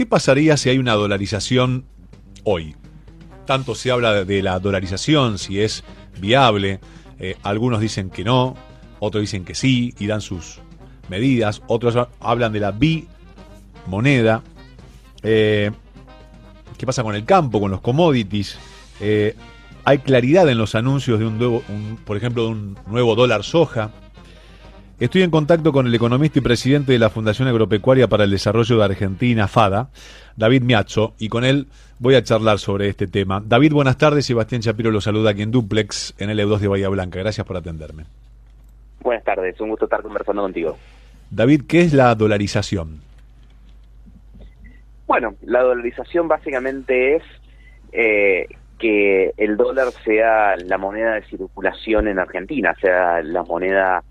¿Qué pasaría si hay una dolarización hoy? Tanto se habla de la dolarización, si es viable. Eh, algunos dicen que no, otros dicen que sí y dan sus medidas. Otros hablan de la bimoneda. Eh, ¿Qué pasa con el campo, con los commodities? Eh, hay claridad en los anuncios de un nuevo, por ejemplo, de un nuevo dólar soja. Estoy en contacto con el economista y presidente de la Fundación Agropecuaria para el Desarrollo de Argentina, FADA, David Miazzo, y con él voy a charlar sobre este tema. David, buenas tardes. Sebastián Chapiro lo saluda aquí en Duplex, en el EU2 de Bahía Blanca. Gracias por atenderme. Buenas tardes, un gusto estar conversando contigo. David, ¿qué es la dolarización? Bueno, la dolarización básicamente es eh, que el dólar sea la moneda de circulación en Argentina, sea la moneda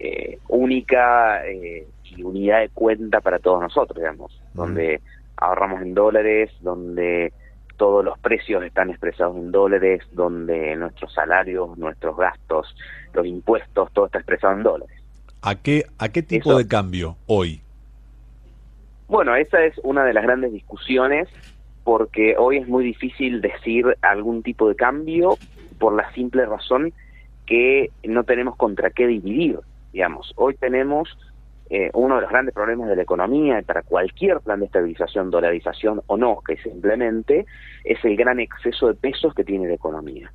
eh, única eh, y unidad de cuenta para todos nosotros, digamos, donde ahorramos en dólares, donde todos los precios están expresados en dólares, donde nuestros salarios, nuestros gastos, los impuestos, todo está expresado en dólares. ¿A qué, a qué tipo de cambio hoy? Bueno, esa es una de las grandes discusiones porque hoy es muy difícil decir algún tipo de cambio por la simple razón que no tenemos contra qué dividir, digamos. Hoy tenemos eh, uno de los grandes problemas de la economía para cualquier plan de estabilización, dolarización o no que se implemente, es el gran exceso de pesos que tiene la economía,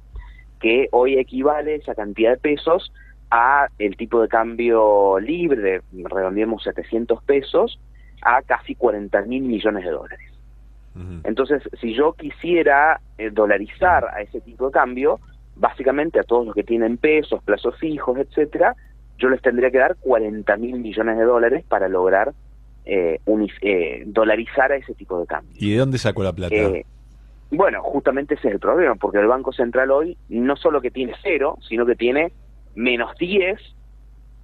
que hoy equivale esa cantidad de pesos a el tipo de cambio libre, redondeemos 700 pesos, a casi 40 mil millones de dólares. Entonces, si yo quisiera eh, dolarizar a ese tipo de cambio, básicamente a todos los que tienen pesos, plazos fijos, etcétera, yo les tendría que dar 40 mil millones de dólares para lograr eh, eh, dolarizar a ese tipo de cambio. ¿Y de dónde sacó la plata? bueno, justamente ese es el problema, porque el Banco Central hoy no solo que tiene cero, sino que tiene menos 10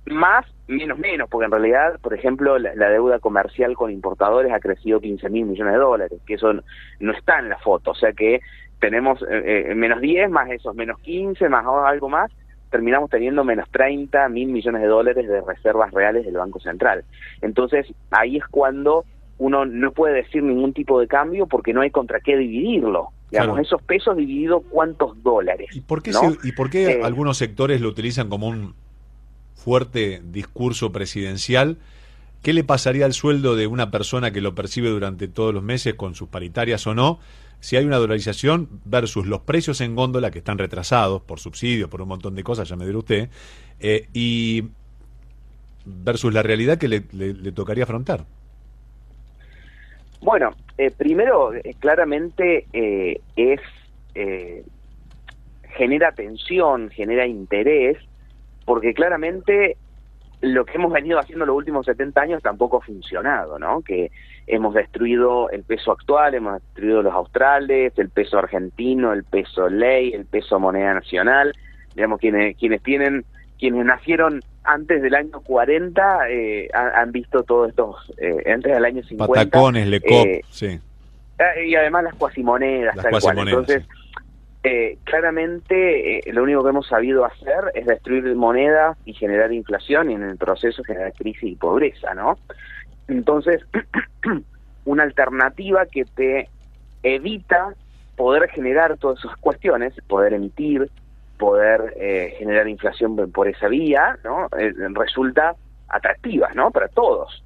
más, menos, menos, porque en realidad, por ejemplo, la, deuda comercial con importadores ha crecido 15 mil millones de dólares, que eso no, está en la foto, o sea que tenemos eh, eh, menos 10 más esos menos 15 más algo más, terminamos teniendo menos 30 mil millones de dólares de reservas reales del Banco Central. Entonces, ahí es cuando uno no puede decir ningún tipo de cambio porque no hay contra qué dividirlo. Digamos, esos pesos dividido cuántos dólares. ¿Y por qué, ¿y por qué eh, algunos sectores lo utilizan como un fuerte discurso presidencial, ¿qué le pasaría al sueldo de una persona que lo percibe durante todos los meses con sus paritarias o no? Si hay una dolarización versus los precios en góndola que están retrasados por subsidios, por un montón de cosas, ya me dirá usted, eh, y versus la realidad que le, tocaría afrontar. Bueno, eh, primero, eh, claramente es genera tensión, genera interés porque claramente lo que hemos venido haciendo los últimos 70 años tampoco ha funcionado, ¿no? Que hemos destruido el peso actual, hemos destruido los australes, el peso argentino, el peso ley, el peso moneda nacional, digamos, quienes, quienes tienen, quienes nacieron antes del año 40 eh, han, visto todos estos, eh, antes del año 50. Patacones, Lecop, eh, sí. Eh, y además las cuasimonedas, tal cual. Entonces, eh, claramente eh, lo único que hemos sabido hacer es destruir monedas y generar inflación y en el proceso generar crisis y pobreza, ¿no? Entonces, una alternativa que te evita poder generar todas esas cuestiones, poder emitir, poder eh, generar inflación por esa vía, ¿no? resulta atractiva, ¿no? Para todos.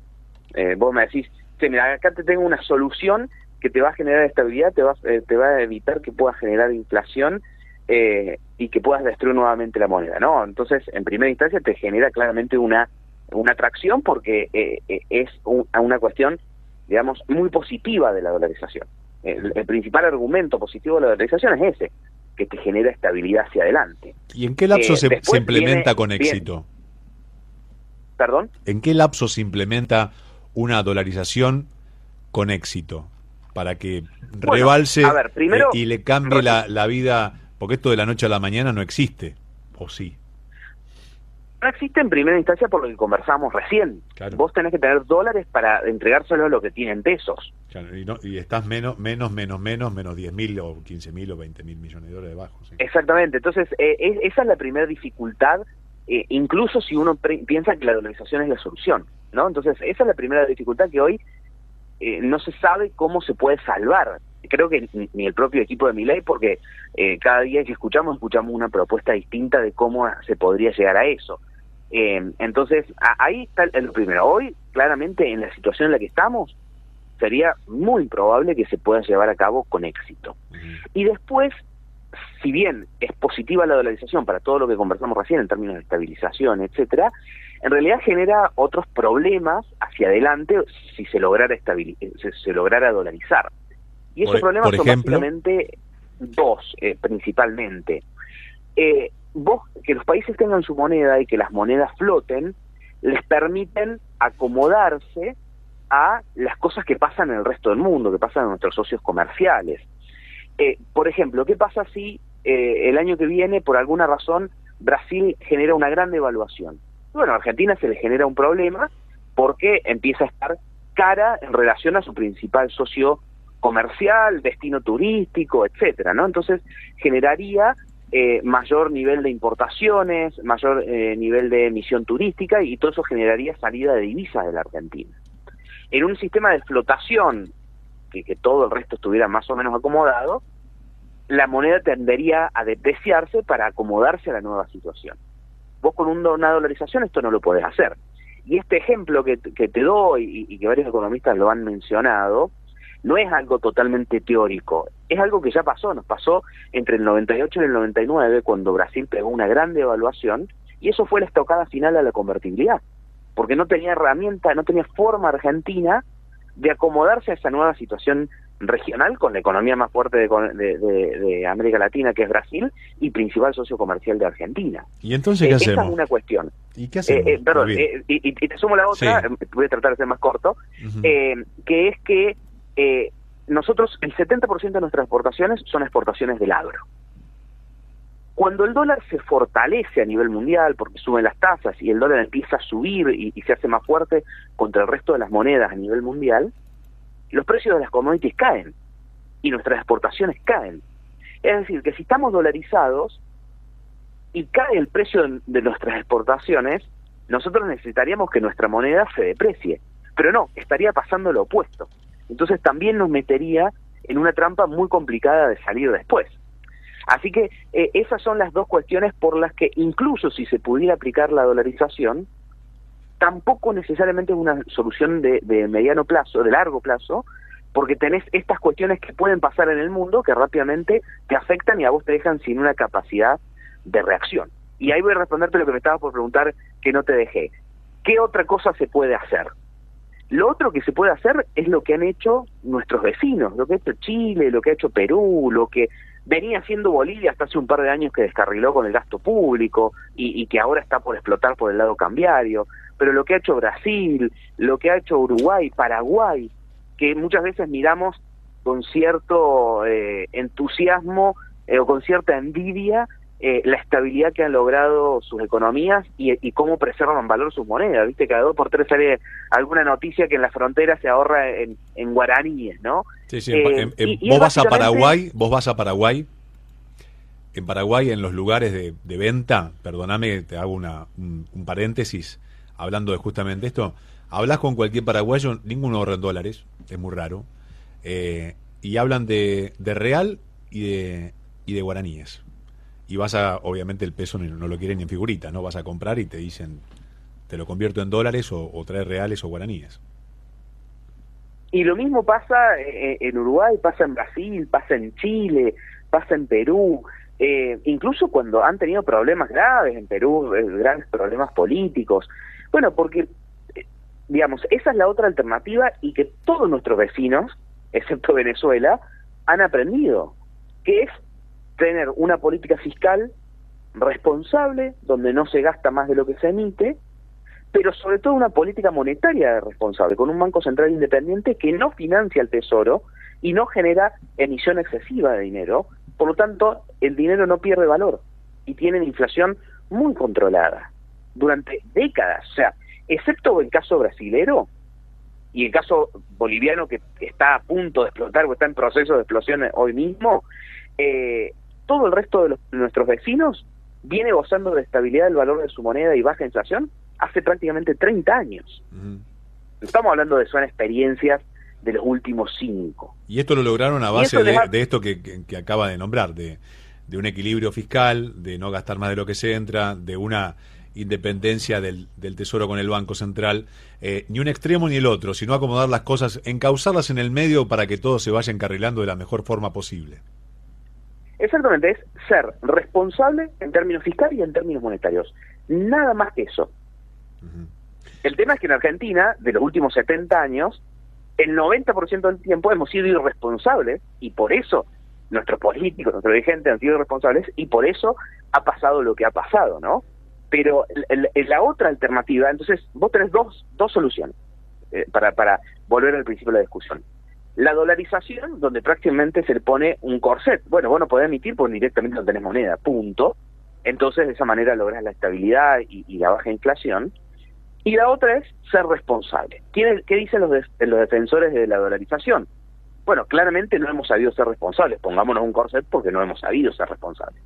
vos me decís, mira, acá te tengo una solución que te va a generar estabilidad, te va, eh, te va a evitar que puedas generar inflación eh, y que puedas destruir nuevamente la moneda, ¿no? Entonces, en primera instancia te genera claramente una, una atracción porque eh, es una cuestión, digamos, muy positiva de la dolarización. El, principal argumento positivo de la dolarización es ese, que te genera estabilidad hacia adelante. ¿Y en qué lapso se, implementa con éxito? ¿Perdón? ¿En qué lapso se implementa una dolarización con éxito? Para que rebalse eh, y le cambie la, la, vida, porque esto de la noche a la mañana no existe, ¿o sí? No existe en primera instancia por lo que conversamos recién. Vos tenés que tener dólares para entregárselo a lo que tienen pesos. y, estás menos, menos, menos, menos, menos 10 mil o 15 mil o 20 mil millones de dólares debajo. Exactamente, entonces eh, esa es la primera dificultad, eh, incluso si uno piensa que la dolarización es la solución, ¿no? Entonces esa es la primera dificultad que hoy eh, no se sabe cómo se puede salvar. Creo que ni, el propio equipo de Miley, porque eh, cada día que escuchamos, escuchamos una propuesta distinta de cómo se podría llegar a eso. Eh, entonces, ahí está lo primero. Hoy, claramente, en la situación en la que estamos, sería muy probable que se pueda llevar a cabo con éxito. Y después, si bien es positiva la dolarización para todo lo que conversamos recién en términos de estabilización, etcétera, en realidad genera otros problemas hacia adelante si se lograra si se lograra dolarizar. Y esos problemas son básicamente dos, eh, principalmente. Eh, vos, que los países tengan su moneda y que las monedas floten, les permiten acomodarse a las cosas que pasan en el resto del mundo, que pasan en nuestros socios comerciales. Eh, por ejemplo, ¿qué pasa si eh, el año que viene, por alguna razón, Brasil genera una gran devaluación? Bueno, a Argentina se le genera un problema porque empieza a estar cara en relación a su principal socio comercial, destino turístico, etcétera, ¿no? Entonces generaría eh, mayor nivel de importaciones, mayor eh, nivel de emisión turística y todo eso generaría salida de divisas de la Argentina. En un sistema de flotación, que, todo el resto estuviera más o menos acomodado, la moneda tendería a depreciarse para acomodarse a la nueva situación. Vos con una dolarización esto no lo podés hacer. Y este ejemplo que, te doy y que varios economistas lo han mencionado, no es algo totalmente teórico, es algo que ya pasó, nos pasó entre el 98 y el 99 cuando Brasil pegó una gran devaluación y eso fue la estocada final a la convertibilidad, porque no tenía herramienta, no tenía forma Argentina de acomodarse a esa nueva situación regional con la economía más fuerte de, América Latina, que es Brasil, y principal socio comercial de Argentina. ¿Y entonces qué eh, hacemos? Esa es una cuestión. ¿Y qué hacemos? Eh, eh, perdón, y, te sumo la otra, voy a tratar de ser más corto, que es que eh, nosotros el 70% de nuestras exportaciones son exportaciones del agro. Cuando el dólar se fortalece a nivel mundial porque suben las tasas y el dólar empieza a subir y, se hace más fuerte contra el resto de las monedas a nivel mundial, los precios de las commodities caen y nuestras exportaciones caen. Es decir, que si estamos dolarizados y cae el precio de nuestras exportaciones, nosotros necesitaríamos que nuestra moneda se deprecie. Pero no, estaría pasando lo opuesto. Entonces también nos metería en una trampa muy complicada de salir después. Así que eh, esas son las dos cuestiones por las que incluso si se pudiera aplicar la dolarización, tampoco necesariamente es una solución de, de mediano plazo, de largo plazo, porque tenés estas cuestiones que pueden pasar en el mundo que rápidamente te afectan y a vos te dejan sin una capacidad de reacción. Y ahí voy a responderte lo que me estabas por preguntar que no te dejé. ¿Qué otra cosa se puede hacer? Lo otro que se puede hacer es lo que han hecho nuestros vecinos, lo que ha hecho Chile, lo que ha hecho Perú, lo que venía haciendo Bolivia hasta hace un par de años que descarriló con el gasto público y, que ahora está por explotar por el lado cambiario, pero lo que ha hecho Brasil, lo que ha hecho Uruguay, Paraguay, que muchas veces miramos con cierto eh, entusiasmo eh, o con cierta envidia eh, la estabilidad que han logrado sus economías y, cómo preservan valor sus monedas. Viste, cada dos por tres sale alguna noticia que en la frontera se ahorra en, guaraníes, ¿no? Sí, sí. Eh, vos vas a Paraguay, vos vas a Paraguay. En Paraguay, en los lugares de, venta, perdóname, te hago una, un, paréntesis, hablando de justamente esto, hablas con cualquier paraguayo, ninguno ahorra en dólares, es muy raro, eh, y hablan de, de real y de, y de guaraníes y vas a, obviamente el peso no, lo quieren ni en figurita, ¿no? Vas a comprar y te dicen, te lo convierto en dólares o, o trae reales o guaraníes. Y lo mismo pasa eh, eh, en Uruguay, pasa en Brasil, pasa en Chile, pasa en Perú, eh, incluso cuando han tenido problemas graves en Perú, grandes problemas políticos. Bueno, porque, digamos, esa es la otra alternativa y que todos nuestros vecinos, excepto Venezuela, han aprendido, que es tener una política fiscal responsable, donde no se gasta más de lo que se emite, pero sobre todo una política monetaria responsable, con un Banco Central independiente que no financia el Tesoro y no genera emisión excesiva de dinero, por lo tanto, el dinero no pierde valor y tiene una inflación muy controlada durante décadas, o sea, excepto el caso brasilero y el caso boliviano que está a punto de explotar o está en proceso de explosión hoy mismo, eh, todo el resto de, nuestros vecinos viene gozando de estabilidad del valor de su moneda y baja inflación hace prácticamente 30 años. Estamos hablando de son experiencias de los últimos cinco. Y esto lo lograron a base de, esto que, acaba de nombrar, de, de, un equilibrio fiscal, de no gastar más de lo que se entra, de una independencia del, del Tesoro con el Banco Central, eh, ni un extremo ni el otro, sino acomodar las cosas, encauzarlas en el medio para que todo se vaya encarrilando de la mejor forma posible. Exactamente, es ser responsable en términos fiscales y en términos monetarios. Nada más que eso. El tema es que en Argentina, de los últimos 70 años, el 90% del tiempo hemos sido irresponsables y por eso nuestros políticos, nuestros dirigentes han sido irresponsables y por eso ha pasado lo que ha pasado, ¿no? Pero la otra alternativa, entonces vos tenés dos, dos soluciones eh, para, para volver al principio de la discusión. La dolarización, donde prácticamente se le pone un corset. Bueno, vos no podés emitir porque directamente no tenés moneda, punto. Entonces, de esa manera logras la estabilidad y, la baja inflación. Y la otra es ser responsable. ¿Qué, qué dicen los, los defensores de la dolarización? Bueno, claramente no hemos sabido ser responsables. Pongámonos un corset porque no hemos sabido ser responsables.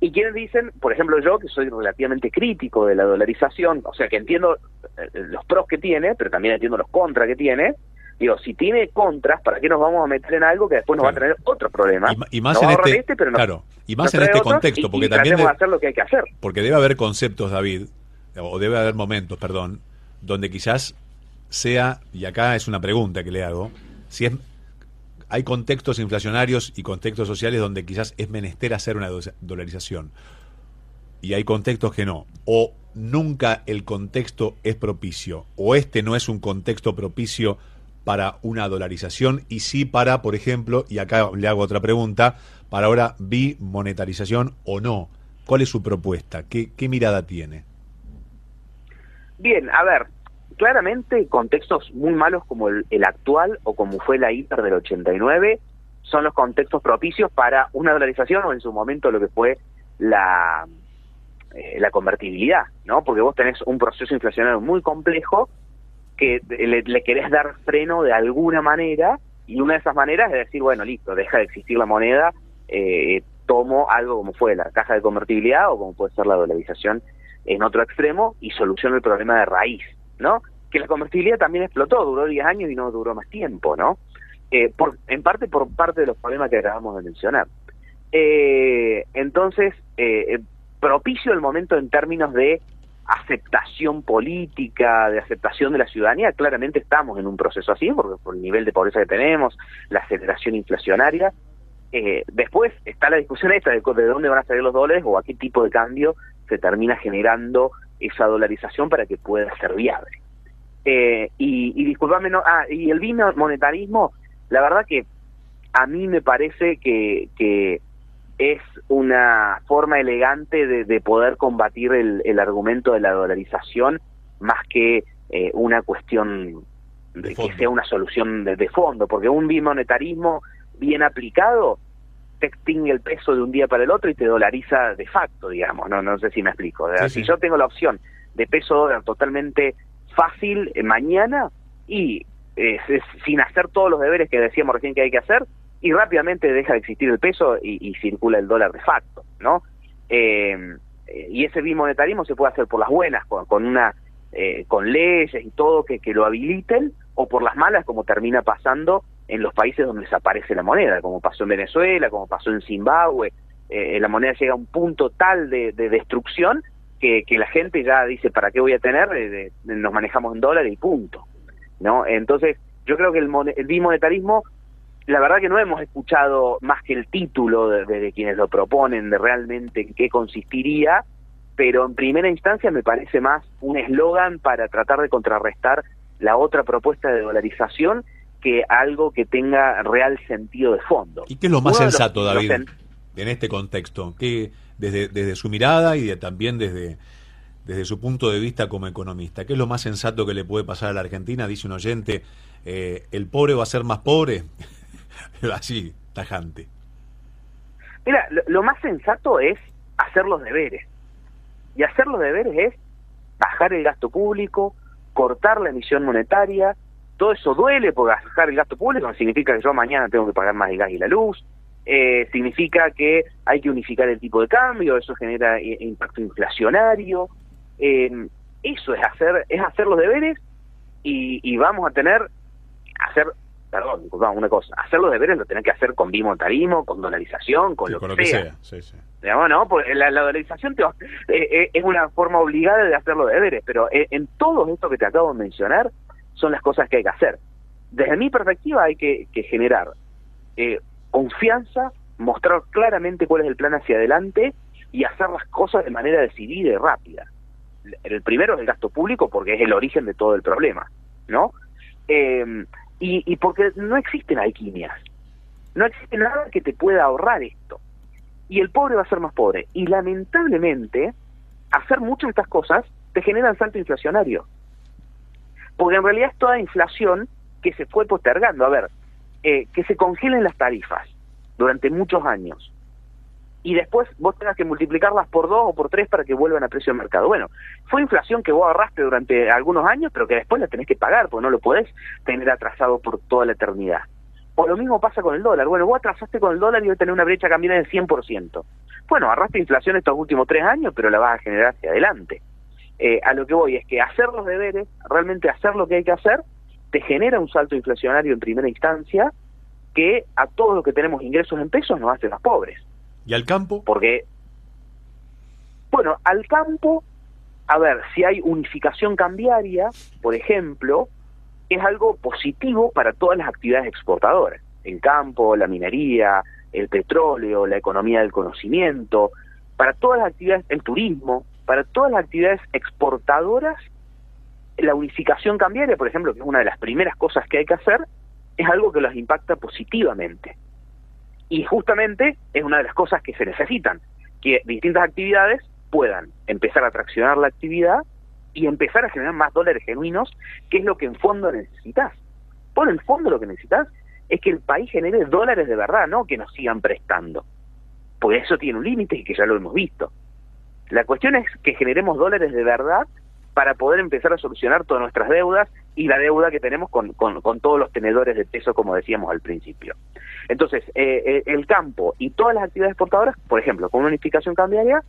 Y quienes dicen, por ejemplo yo, que soy relativamente crítico de la dolarización, o sea que entiendo eh, los pros que tiene, pero también entiendo los contras que tiene, digo, si tiene contras, ¿para qué nos vamos a meter en algo que después nos va a tener otro problema? Y, más en este, este claro, y más en este contexto, porque también debe, hacer lo que hay que hacer. Porque debe haber conceptos, David, o debe haber momentos, perdón, donde quizás sea, y acá es una pregunta que le hago, si es hay contextos inflacionarios y contextos sociales donde quizás es menester hacer una dolarización. Y hay contextos que no. O nunca el contexto es propicio. O este no es un contexto propicio para una dolarización y sí para, por ejemplo, y acá le hago otra pregunta, para ahora bimonetarización o no. ¿Cuál es su propuesta? ¿Qué, qué mirada tiene? Bien, a ver, claramente contextos muy malos como el, actual o como fue la hiper del 89 son los contextos propicios para una dolarización o en su momento lo que fue la, eh, la convertibilidad, ¿no? Porque vos tenés un proceso inflacionario muy complejo que le, querés dar freno de alguna manera y una de esas maneras es decir, bueno, listo, deja de existir la moneda, eh, tomo algo como fue la caja de convertibilidad o como puede ser la dolarización en otro extremo y soluciono el problema de raíz, ¿no? Que la convertibilidad también explotó, duró 10 años y no duró más tiempo, ¿no? Eh, por, en parte por parte de los problemas que acabamos de mencionar. Eh, entonces, eh, propicio el momento en términos de aceptación política, de aceptación de la ciudadanía, claramente estamos en un proceso así, porque por el nivel de pobreza que tenemos, la aceleración inflacionaria. después está la discusión esta de, de dónde van a salir los dólares o a qué tipo de cambio se termina generando esa dolarización para que pueda ser viable. Eh, y, y disculpame, no, ah, y el bimonetarismo, la verdad que a mí me parece que, que una forma elegante de, poder combatir el, argumento de la dolarización más que eh, una cuestión de, que sea una solución de, fondo, porque un bimonetarismo bien aplicado te extingue el peso de un día para el otro y te dolariza de facto, digamos, no, no sé si me explico. si yo tengo la opción de peso dólar totalmente fácil eh, mañana y eh, sin hacer todos los deberes que decíamos recién que hay que hacer y rápidamente deja de existir el peso y, circula el dólar de facto, ¿no? Eh, y ese bimonetarismo se puede hacer por las buenas, con, una con leyes y todo que, que lo habiliten, o por las malas, como termina pasando en los países donde desaparece la moneda, como pasó en Venezuela, como pasó en Zimbabue. la moneda llega a un punto tal de destrucción que, la gente ya dice, ¿para qué voy a tener? Eh, nos manejamos en dólares y punto. ¿no? Entonces, yo creo que el, el bimonetarismo, la verdad que no hemos escuchado más que el título de, quienes lo proponen, de realmente en qué consistiría, pero en primera instancia me parece más un eslogan para tratar de contrarrestar la otra propuesta de dolarización que algo que tenga real sentido de fondo. ¿Y qué es lo más sensato, David, en este contexto? ¿Qué, desde, desde su mirada y también desde, desde su punto de vista como economista. ¿Qué es lo más sensato que le puede pasar a la Argentina? Dice un oyente, eh, ¿el pobre va a ser más pobre? Así, tajante. Mira, lo, más sensato es hacer los deberes. Y hacer los deberes es bajar el gasto público, cortar la emisión monetaria. Todo eso duele porque bajar el gasto público significa que yo mañana tengo que pagar más el gas y la luz, eh, significa que hay que unificar el tipo de cambio, eso genera impacto inflacionario. Eh, eso es hacer, es hacer los deberes y, vamos a tener, hacer perdón, disculpamos una cosa, hacer los deberes lo tenés que hacer con bimontarismo, con dolarización, con, lo, que sea. Digamos, ¿no? Porque la, dolarización te, eh, eh, es una forma obligada de hacer los deberes, pero eh, en todo esto que te acabo de mencionar son las cosas que hay que hacer. Desde mi perspectiva hay que, generar confianza, mostrar claramente cuál es el plan hacia adelante y hacer las cosas de manera decidida y rápida. El primero es el gasto público porque es el origen de todo el problema, ¿no? Eh, y, porque no existen alquimias. No existe nada que te pueda ahorrar esto. Y el pobre va a ser más pobre. Y lamentablemente, hacer muchas de estas cosas te generan salto inflacionario. Porque en realidad es toda inflación que se fue postergando. A ver, eh, que se congelen las tarifas durante muchos años y después vos tengas que multiplicarlas por dos o por tres para que vuelvan a precio de mercado. Bueno, fue inflación que vos ahorraste durante algunos años, pero que después la tenés que pagar, porque no lo podés tener atrasado por toda la eternidad. O lo mismo pasa con el dólar. Bueno, vos atrasaste con el dólar y hoy tenés una brecha cambiaria del 100%. Bueno, ahorraste inflación estos últimos tres años, pero la vas a generar hacia adelante. Eh, a lo que voy es que hacer los deberes, realmente hacer lo que hay que hacer, te genera un salto inflacionario en primera instancia que a todos los que tenemos ingresos en pesos nos hace más pobres. ¿Y al campo? Porque, bueno, al campo, a ver, si hay unificación cambiaria, por ejemplo, es algo positivo para todas las actividades exportadoras. El campo, la minería, el petróleo, la economía del conocimiento, para todas las actividades, el turismo, para todas las actividades exportadoras, la unificación cambiaria, por ejemplo, que es una de las primeras cosas que hay que hacer, es algo que los impacta positivamente. Y justamente es una de las cosas que se necesitan, que distintas actividades puedan empezar a traccionar la actividad y empezar a generar más dólares genuinos, que es lo que en fondo necesitas. Por el fondo lo que necesitas es que el país genere dólares de verdad, no que nos sigan prestando. Porque eso tiene un límite y que ya lo hemos visto. La cuestión es que generemos dólares de verdad para poder empezar a solucionar todas nuestras deudas y la deuda que tenemos con, con, todos los tenedores de peso, como decíamos al principio. Entonces, eh, eh, el campo y todas las actividades exportadoras, por ejemplo, con una unificación cambiaria,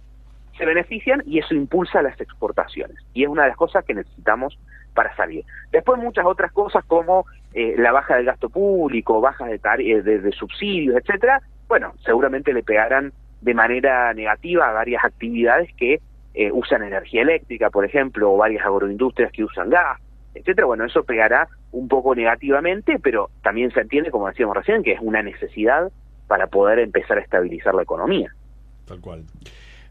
se benefician y eso impulsa las exportaciones. Y es una de las cosas que necesitamos para salir. Después muchas otras cosas como eh, la baja del gasto público, bajas de, de, de subsidios, etcétera, bueno, seguramente le pegarán de manera negativa a varias actividades que eh, usan energía eléctrica, por ejemplo, o varias agroindustrias que usan gas, etcétera, bueno, eso pegará un poco negativamente, pero también se entiende, como decíamos recién, que es una necesidad para poder empezar a estabilizar la economía. Tal cual.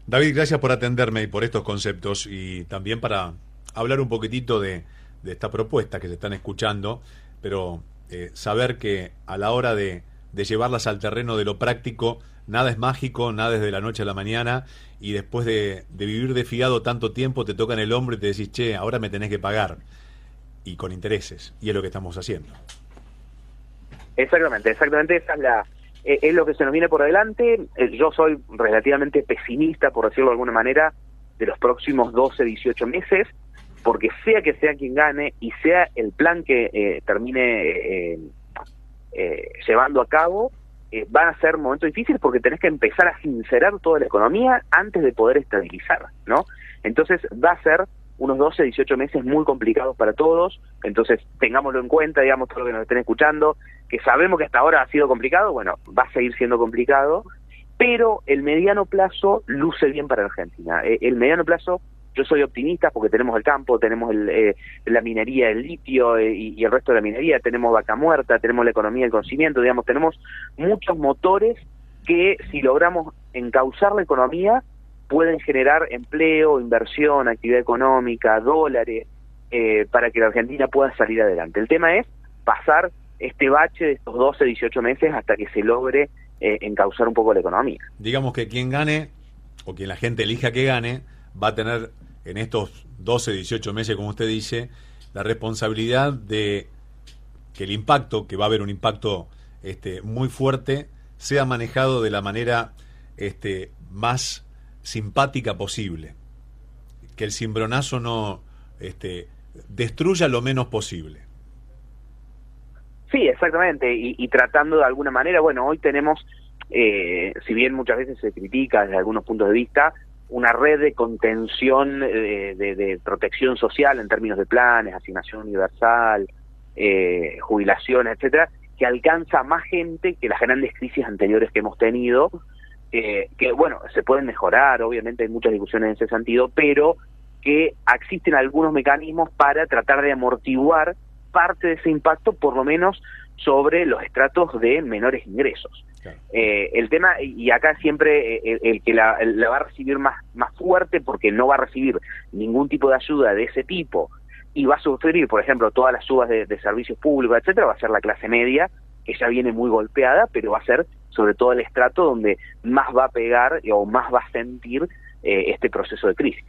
David, gracias por atenderme y por estos conceptos y también para hablar un poquitito de, esta propuesta que se están escuchando, pero eh, saber que a la hora de, de llevarlas al terreno de lo práctico, nada es mágico, nada es de la noche a la mañana y después de, vivir de fiado tanto tiempo te tocan el hombro y te decís, che, ahora me tenés que pagar y con intereses y es lo que estamos haciendo. Exactamente, exactamente esa es la eh, es lo que se nos viene por delante. Eh, yo soy relativamente pesimista, por decirlo de alguna manera, de los próximos 12, 18 meses, porque sea que sea quien gane y sea el plan que eh, termine llevando a cabo, eh, van a ser momentos difíciles porque tenés que empezar a sincerar toda la economía antes de poder estabilizar, ¿no? Entonces va a ser unos 12, 18 meses muy complicados para todos, entonces tengámoslo en cuenta, digamos, todo lo que nos estén escuchando, que sabemos que hasta ahora ha sido complicado, bueno, va a seguir siendo complicado, pero el mediano plazo luce bien para Argentina. Eh, el mediano plazo yo soy optimista porque tenemos el campo, tenemos el, eh, la minería, el litio eh, y, el resto de la minería, tenemos vaca muerta, tenemos la economía del conocimiento, digamos, tenemos muchos motores que si logramos encauzar la economía pueden generar empleo, inversión, actividad económica, dólares, eh, para que la Argentina pueda salir adelante. El tema es pasar este bache de estos 12, 18 meses hasta que se logre encauzar un poco la economía. Digamos que quien gane, o quien la gente elija que gane, va a tener en estos 12, 18 meses, como usted dice, la responsabilidad de que el impacto, que va a haber un impacto este, muy fuerte, sea manejado de la manera este, más simpática posible. Que el cimbronazo no este, destruya lo menos posible. Sí, exactamente. Y, tratando de alguna manera, bueno, hoy tenemos, eh, si bien muchas veces se critica desde algunos puntos de vista, una red de contención eh, de, protección social en términos de planes, asignación universal, eh, jubilación, etcétera, que alcanza más gente que las grandes crisis anteriores que hemos tenido, eh, que bueno, se pueden mejorar, obviamente hay muchas discusiones en ese sentido, pero que existen algunos mecanismos para tratar de amortiguar parte de ese impacto, por lo menos sobre los estratos de menores ingresos. Eh, el tema, y acá siempre eh, el, que la, va a recibir más, más fuerte porque no va a recibir ningún tipo de ayuda de ese tipo y va a sufrir, por ejemplo, todas las subas de, servicios públicos, etcétera, va a ser la clase media, que ya viene muy golpeada, pero va a ser sobre todo el estrato donde más va a pegar o más va a sentir eh, este proceso de crisis.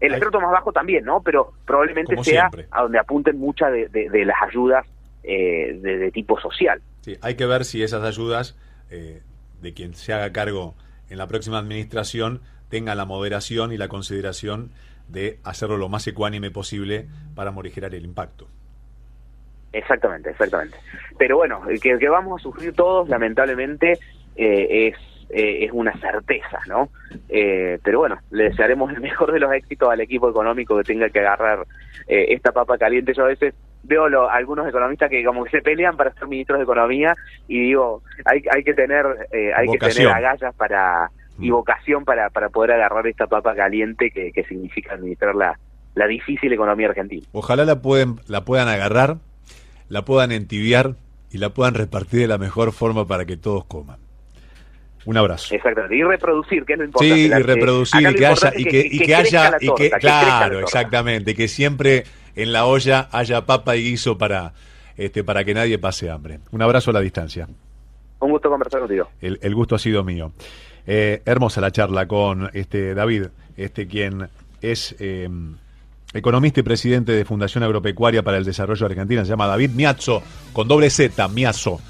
El estrato más bajo también, ¿no? Pero probablemente sea a donde apunten muchas de, las ayudas eh, de, tipo social. Sí, hay que ver si esas ayudas eh, de quien se haga cargo en la próxima administración tenga la moderación y la consideración de hacerlo lo más ecuánime posible para morigerar el impacto. Exactamente, exactamente. Pero bueno, que, que vamos a sufrir todos, lamentablemente, eh, es, eh, es una certeza, ¿no? Eh, pero bueno, le desearemos el mejor de los éxitos al equipo económico que tenga que agarrar esta papa caliente. Yo a veces veo lo, algunos economistas que como que se pelean para ser ministros de economía y digo, hay, hay que tener hay que tener agallas para y mm. vocación para, para poder agarrar esta papa caliente que, que significa administrar la, la difícil economía argentina. Ojalá la, pueden, la puedan agarrar, la puedan entibiar y la puedan repartir de la mejor forma para que todos coman. Un abrazo. Exactamente. Y reproducir, que es lo importante. Sí, y reproducir, y que haya, y que, y que, haya, y que, claro, exactamente, que siempre en la olla haya papa y guiso para, este, para que nadie pase hambre. Un abrazo a la distancia. Un gusto conversar contigo. El, el gusto ha sido mío. Eh, hermosa la charla con este David, este quien es eh, economista y presidente de Fundación Agropecuaria para el Desarrollo de Argentina, se llama David Miazzo, con doble Z, Miazzo.